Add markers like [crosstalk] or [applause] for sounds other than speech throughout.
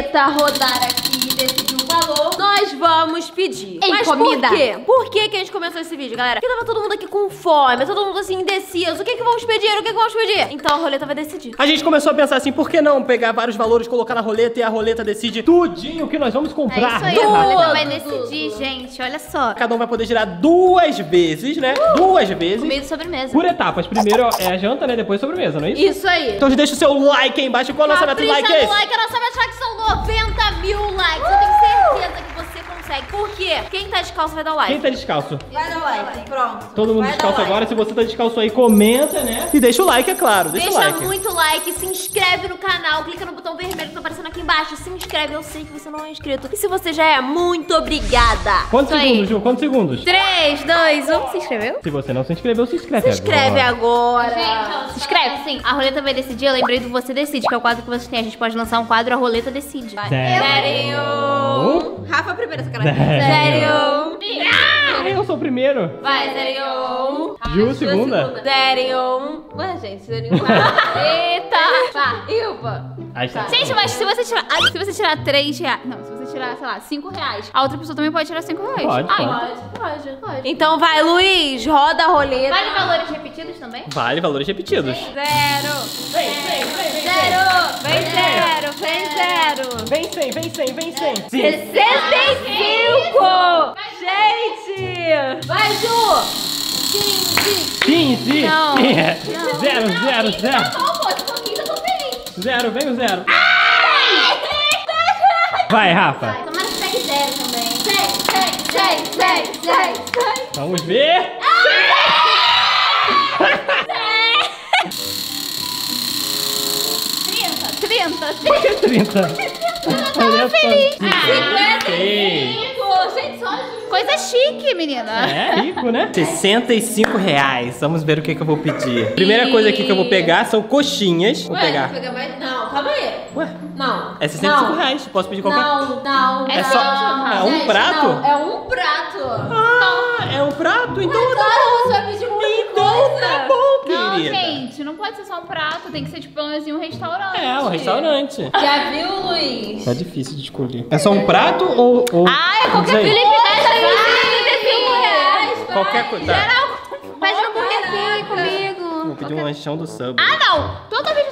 roleta rodar aqui desse nós vamos pedir. Em Mas comida. por quê? Por que, que a gente começou esse vídeo, galera? Porque tava todo mundo aqui com fome, todo mundo assim indeciso. O que que vamos pedir? O que que vamos pedir? Então a roleta vai decidir. A gente começou a pensar assim, por que não pegar vários valores, colocar na roleta e a roleta decide tudinho que nós vamos É comprar. isso aí, né, a roleta vai Tudo, decidir, gente. Olha só. Cada um vai poder girar duas vezes, né? Duas vezes. Comida e sobremesa. Por etapas. Primeiro é a janta, né? Depois sobremesa, não é isso? Isso aí. Então deixa o seu like aí embaixo. Qual a nossa meta de like? é esse? like, a nossa meta que são 90 mil likes. Eu tenho certeza que consegue. Por quê? Quem tá descalço vai dar like. Quem tá descalço? Vai dar like, pronto. Todo mundo Vai descalço like. agora. Se você tá descalço aí, comenta, né? E deixa o like, é claro. Deixa, Deixa o like. muito like, se inscreve no canal, clica no botão vermelho que tá aparecendo aqui embaixo. Se inscreve, eu sei que você não é inscrito. E se você já é, muito obrigada. Quantos Isso aí. segundos, Ju? Quantos segundos? 3, 2, 1. Se inscreveu? Se você não se inscreveu, se inscreve Se inscreve agora. Se inscreve. Assim, a roleta vai decidir. Eu lembrei do Você Decide, que é o quadro que vocês têm. A gente pode lançar um quadro, a roleta decide. Sério? Rafa primeiro, essa cara. Sério? Ah, eu sou o primeiro. Vai, sério. Ju, segunda. Sério. Ué, gente, sério. [laughs] Eita. [laughs] Tá, Ilva. Aí está. Gente, mas se você tirar. ai, se você tirar 3 reais. Não, se você tirar, sei lá, 5 reais, a outra pessoa também pode tirar 5 reais. Pode, Ai, pode. Pode, pode. Então vai, Luiz, roda a roleta. Vale valores repetidos também? Vale valores repetidos. Zero. Vem, vem, vem, vem. Zero. Vem zero. Vem zero. Vem 100, vem 100, vem 100. 65! Gente! Vai, Ju! 15. [laughs] Não. Zero, zero, zero. Zero, vem o zero. Vai, Rafa. Tomara que pegue zero também. 100, 100, 100, 100, 100. Vamos ver. Trinta, 30, 30. Olha só. Sei. Gente, só coisa chique, menina. É rico, né? 65 reais. Vamos ver o que, que eu vou pedir. Primeira coisa aqui que eu vou pegar são coxinhas. Vou pegar. Pega mais... Não, calma aí. Ué, Não. é 65 não. reais. Posso pedir qualquer Não, não. É só- não. é um Gente, prato? Não, é um prato. Ah, é um prato? Então tá Claro, bom. você vai pedir muita pode ser só um prato, tem que ser tipo pelo menos em um restaurante. É, um restaurante. Já viu, Luiz? Tá difícil de escolher. É só um prato ou. ou... Ai, Diz qualquer aí. Felipe gasta 35 reais. Qualquer coisa. Tá. Pede Burger King comigo. Vou pedir um lanchão do sub. Ah, não! Toda vez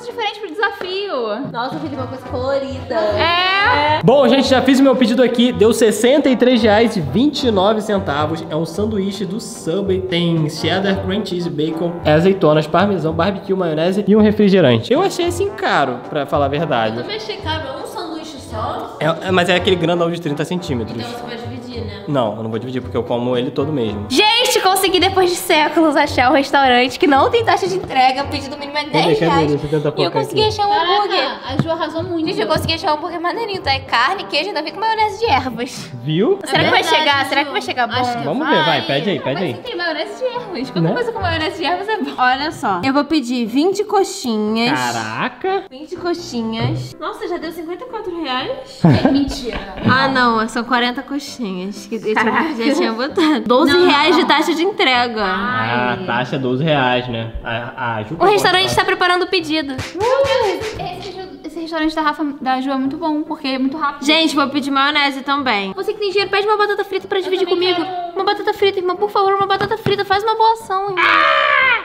coisa diferente pro desafio. Nossa, eu pedi uma coisa colorida. É. Bom, gente, já fiz o meu pedido aqui. Deu R$ 63,29. É um sanduíche do Subway. Tem cheddar, cream cheese, bacon, azeitonas, parmesão, barbecue, maionese e um refrigerante. Eu achei assim caro, pra falar a verdade. Eu achei caro, é um sanduíche só. É- é- mas é aquele grandão de 30 centímetros. Então você vai dividir, né? Não, eu não vou dividir porque eu como ele todo mesmo. Gente, consegui depois de séculos achar um restaurante que não tem taxa de entrega, pedido mínimo é 10 Cadê, cadê? reais. Deixa eu tentar E eu consegui aqui. achar um hambúrguer. a Ju arrasou muito. Gente, eu consegui achar um hambúrguer maneirinho, tá? É carne, queijo, ainda vem com maionese de ervas. Viu? Será que vai verdade, chegar? Ju. Será que vai chegar bom? Acho que Vamos ver, vai, pede aí, pede Mas aí. sim, tem maionese de ervas. Qualquer Né? coisa com maionese de ervas é bom. Olha só, eu vou pedir 20 coxinhas. Caraca! 20 coxinhas. Nossa, já deu 54 reais? [laughs] Mentira. Ah, não, são 40 coxinhas. Que eu já tinha botado. 12 reais de taxa de entrega. Ah, a taxa é 12 reais, né? A, a Ju O restaurante está preparando o pedido. Esse, esse restaurante da Rafa, da Ju é muito bom, porque é muito rápido. Gente, vou pedir maionese também. Você que tem dinheiro, pede uma batata frita pra dividir comigo. Uma batata frita, irmã, por favor, uma batata frita. Faz uma boa ação, irmã.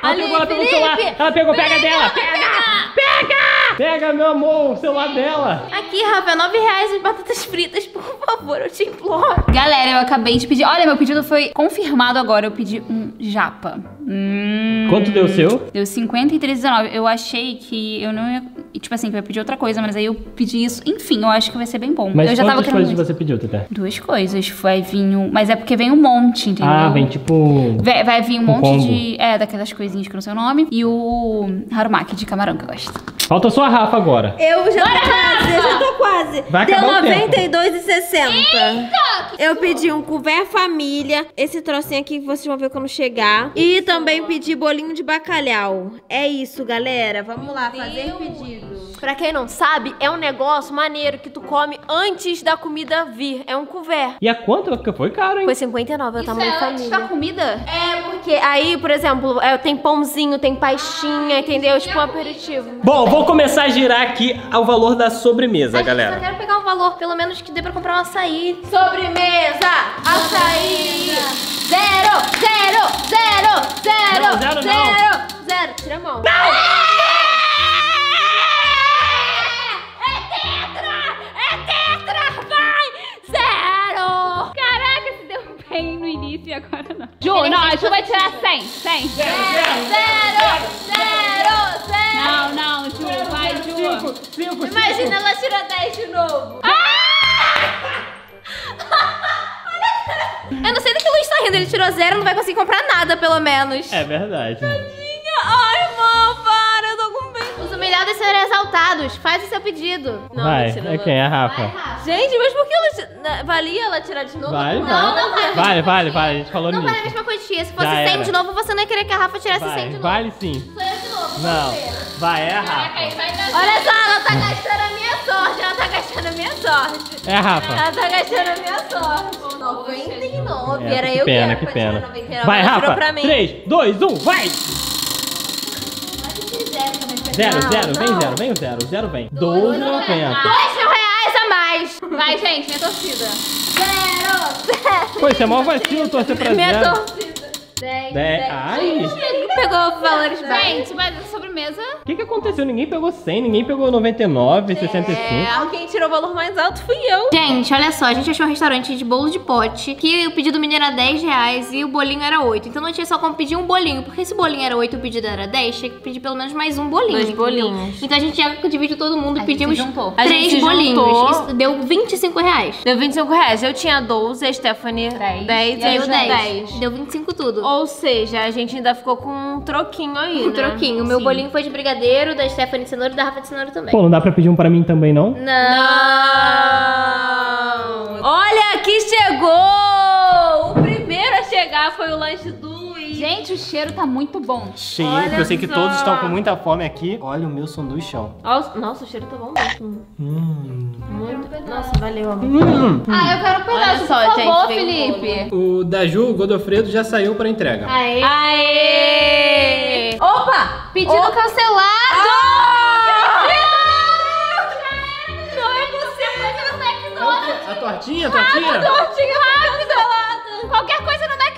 Ela pegou, ela pegou o celular. Ela pegou, pega dela. Pega! Pega! Meu amor, o celular dela. Aqui, Rafa, 9 reais em batatas fritas, por favor, eu te imploro. Galera, eu acabei de pedir. Olha, meu pedido foi confirmado agora. Eu pedi um japa. Hum. Quanto deu o seu? Deu 53,19. Eu achei que eu não ia. Tipo assim, que eu ia pedir outra coisa, mas aí eu pedi isso. Enfim, eu acho que vai ser bem bom. Mas eu já tava quantas coisas muito. você pediu, Tete? Duas coisas. Vai vir um. Mas é porque vem um monte, entendeu? Ah, vem tipo... Vai, vai vir um Um monte combo. de. É, daquelas coisinhas que eu não sei o nome. E o Harumaki de camarão que eu gosto. Falta só a Rafa agora. Eu já tô quase, eu já tô quase. Vai Deu acabar o tempo. 92,60. Eu pedi um couvert família, esse trocinho aqui que vocês vão ver quando chegar. E também pedi bolinho de bacalhau. É isso, galera. Vamos lá fazer pedidos. Pra quem não sabe, é um negócio maneiro que tu come antes da comida vir. É um couvert. E a quanto que foi caro, hein? Foi 59, é o Isso tamanho é antes família. da comida? É, porque aí, por exemplo, é, tem pãozinho, tem pastinha, entendeu? Tipo um aperitivo. Bom, vou começar a girar aqui o valor da sobremesa, Só galera. quero pegar um valor, pelo menos que dê pra comprar um açaí. Sobremesa! Açaí! Zero! Zero! Zero! Zero! Tira a mão. É tetra! É tetra! Vai! Zero! Caraca, se deu bem no início e agora não. Ju, não, a Ju vai tirar 100. 100. Zero! Zero! Zero! Não, não, Ju, vai, Ju. Imagina ela tira 10 de novo. [laughs] Eu não sei do que o Luiz tá rindo, ele tirou zero, não vai conseguir comprar nada, pelo menos. É verdade. Ai, faz o seu pedido. Vai, mentira, é não. quem? É a Rafa. Gente, mas por que ela... na- Valia ela tirar de novo? Vale, não, vale. não vale. Vale, vale, vale. A gente falou Não vale a nisso. mesma quantia. Se fosse Já 100 era. de novo, você não ia querer que a Rafa tirasse 100 Vai, de novo. vale sim. Sou eu de novo. Não, vai, é a Rafa. Olha só, ela tá gastando a minha sorte. Ela tá gastando a minha sorte. É a Rafa. Ela tá gastando a minha sorte. 99. É, Era que eu pena, que que pena. 99. Vai, Rafa. pra mim. 3, 2, 1, vai! Zero, Não, zero, vem não. zero, vem o zero, zero vem. 12,90. Dois mil reais a mais. Vai, gente, minha torcida. Zero, zero. Pô, isso é mó vacilo torcer pra Minha zero. torcida. 10, Dez. Ai. Pegou valores baixos. Gente, mas a sobremesa... O que que aconteceu? Ninguém pegou 100, ninguém pegou 99, 65. É, quem tirou o valor mais alto fui eu. Gente, olha só, a gente achou um restaurante de bolo de pote, que o pedido mínimo era 10 reais e o bolinho era 8. Então não tinha só como pedir um bolinho, porque se o bolinho era 8 e o pedido era 10, tinha que pedir pelo menos mais um bolinho. Dois entendeu? bolinhos. Então a gente já dividiu todo mundo e pedimos três bolinhos. juntou. Isso deu 25 reais. Deu 25 reais. Eu tinha 12, a Stephanie 10, 10 Dez. e Ju 10. 10. Deu 25 tudo. Ou seja, a gente ainda ficou com um troquinho aí, Um né? troquinho. O meu Sim. bolinho foi de brigadeiro, da Stephanie de cenoura e da Rafa de cenoura também. Pô, não dá pra pedir um pra mim também, não? Não. Olha, aqui chegou! O primeiro a chegar foi o lanche do. Gente, o cheiro tá muito bom. Cheio, Olha porque eu sei que só. todos estão com muita fome aqui. Olha o meu sanduichão. Nossa, nossa, o cheiro tá bom mesmo. Hum. Muito. Nossa, valeu, amor. Hum. Ah, eu quero um pedaço, só, por gente, favor, o Felipe. O da Ju, o Godofredo, já saiu pra entrega. Aê. Aê! Opa! Pedido cancelado! Não é possível, vai no McDonald's. A tortinha, a tortinha? Tortinha rápida. Qualquer coisa no McDonald's!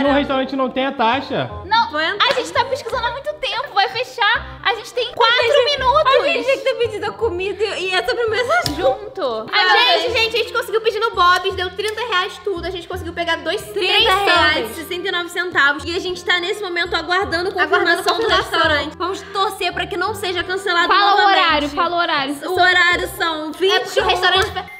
Pede um restaurante não tem a taxa. Não, a gente tá pesquisando há muito tempo. Vai fechar. A gente tem quatro minutos. A gente tinha que ter pedido a comida e a sobremesa junto. A gente, gente, a gente conseguiu pedir no Bob's, deu 30 reais tudo. A gente conseguiu pegar dois, 30 três reais, sandes. 69 centavos. E a gente tá nesse momento aguardando Aguardando confirmação do restaurante. Vamos torcer pra que não seja cancelado Fala o novamente. horário, fala o horário. O horário são 20 É porque o restaurante...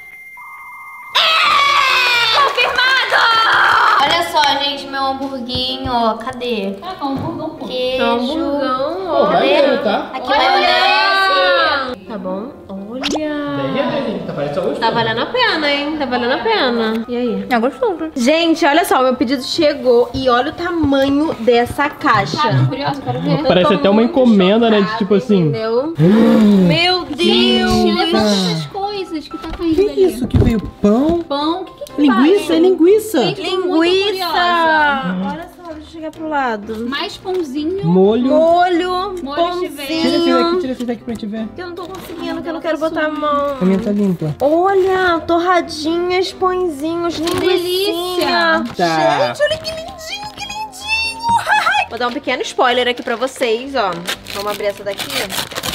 hamburguinho, ó. Cadê? Caraca, um burgão, pô. Queijo. hamburgão, Pô, vai ver, tá? Aqui maionese. Tá bom? Olha. 10 reais, hein? Tá gostoso. Tá valendo a pena, hein? Tá valendo a pena. E aí? É gostoso. Gente, olha só, meu pedido chegou e olha o tamanho dessa caixa. Tá, tô curiosa, quero ver. Parece até uma encomenda, né? De chocada, tipo assim. Entendeu? [gasps] Meu Deus! Olha essas coisas que tá caindo ali. que veio pão? Pão, o que que Linguiça, é linguiça. Gente, Linguiça! Olha só, deixa eu chegar pro lado. Mais pãozinho. Molho. Molho, Molho de Tira esse daqui, pãozinho. tira esse daqui pra gente ver. Eu não tô conseguindo, que eu não quero botar a mão. A minha tá limpa. Olha, torradinhas, pãezinhos, linguiça. delícia. Tá. Gente, olha que lindinho, que lindinho. [laughs] Vou dar um pequeno spoiler aqui pra vocês, ó. Vamos abrir essa daqui.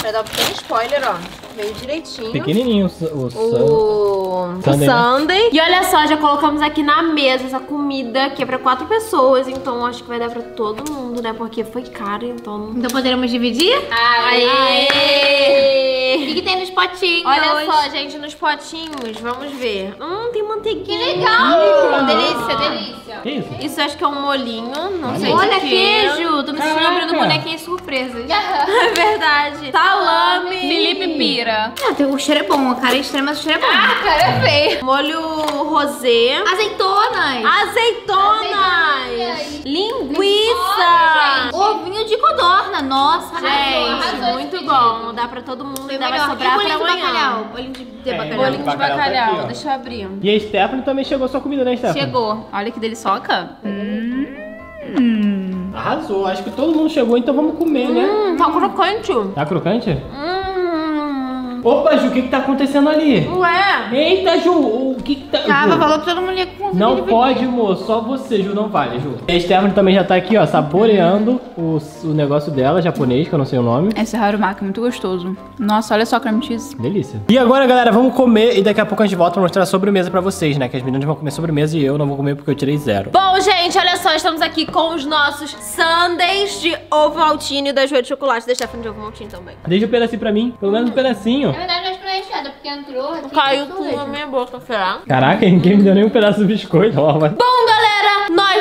Pra dar um pequeno spoiler, ó. Veio direitinho. Pequenininho o, o, O Sunday, né? Sunday. E olha só, já colocamos aqui na mesa essa comida que é pra quatro pessoas. Então acho que vai dar pra todo mundo, né? Porque foi caro, então. Então poderemos dividir? Aê! Potinhos? Olha só, gente, nos potinhos, vamos ver. Hum, tem manteiguinha. Que legal! delícia, delícia. Que isso? Isso acho que é um molinho, não sei Olha, de queijo. Tô me sentindo abrindo bonequinhas surpresas. [laughs] É verdade. Salame. Felipe Pira. Ah, tem- o cheiro é bom. A cara é estranha, mas o cheiro é bom. Ah, cara, é feio. Molho rosé. Azeitonas. Azeitonas. Nossa, Gente, arrasou, muito bom. Dá pra todo mundo, Foi ainda vai melhor. sobrar bolinho pra de amanhã. bacalhau. Bolinho de, de É, bacalhau. Bolinho de Bacalhau tá bacalhau. aqui, ó. Deixa eu abrir. E a Stephanie também chegou a sua comida, né, Stephanie? Chegou. Olha que delicioca. Arrasou. Acho que todo mundo chegou, então vamos comer, né? Hum, tá crocante. Tá crocante? Hum. Opa, Ju, o que que tá acontecendo ali? Ué. Eita, Ju, o que que tá... Tava, Ju, falou que todo mundo ia conseguir Não dividir. pode, moço. Só você, Ju, não vale, Ju. E a Stephanie também já tá aqui, ó, saboreando o, o negócio dela, japonês, que eu não sei o nome. Esse harumaki é muito gostoso. Nossa, olha só creme cheese. Delícia. E agora, galera, vamos comer e daqui a pouco a gente volta pra mostrar a sobremesa pra vocês, né? Que as meninas vão comer sobremesa e eu não vou comer porque eu tirei zero. Bom, gente, olha só, estamos aqui com os nossos sundaes de ovo maltine da Joia de Chocolate. Deixa a frente de ovo maltine também. Deixa um pedacinho pra mim, pelo menos um pedacinho. Na verdade, acho que não é recheada, porque entrou aqui. Caiu tudo na minha boca, será? Caraca, ninguém me deu nem um pedaço do biscoito, ó. Mas...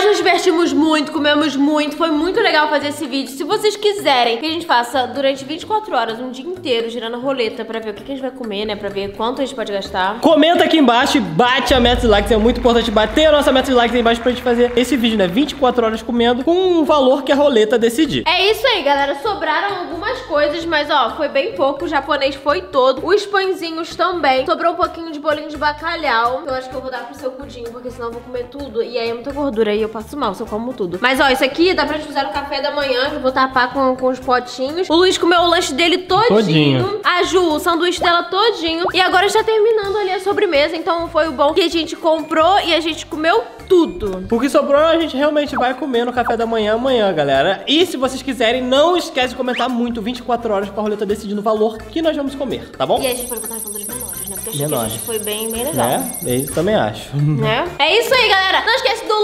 Nós nos divertimos muito, comemos muito, foi muito legal fazer esse vídeo. Se vocês quiserem que a gente faça durante 24 horas, um dia inteiro, girando a roleta pra ver o que que a gente vai comer, né? Pra ver quanto a gente pode gastar. Comenta aqui embaixo e bate a meta de likes. É muito importante bater a nossa meta de likes aí embaixo pra gente fazer esse vídeo, né? 24 horas comendo com um valor que a roleta decidir. É isso aí, galera. Sobraram algumas coisas, mas ó, foi bem pouco. O japonês foi todo. Os pãezinhos também. Sobrou um pouquinho de bolinho de bacalhau. Eu acho que eu vou dar pro seu pudim, porque senão eu vou comer tudo. E aí é muita gordura e eu passo mal se eu como tudo. Mas ó, isso aqui dá pra gente usar no café da manhã, que eu vou tapar com, com os potinhos. O Luiz comeu o lanche dele todinho. Todinho. A Ju, o sanduíche dela todinho. E agora está terminando ali a sobremesa. Então foi o bom que a gente comprou e a gente comeu tudo. O que sobrou a gente realmente vai comer no café da manhã amanhã, galera. E se vocês quiserem, não esquece de comentar muito 24 horas pra roleta decidir no valor que nós vamos comer, tá bom? E a gente pode botar nos valores menores, né? Porque achei que a gente foi bem, bem legal. Né? Eu também acho. né? É isso aí, galera. Não esquece do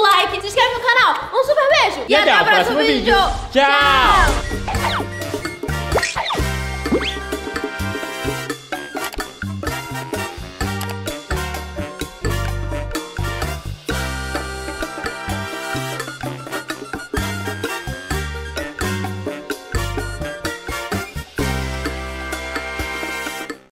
like, se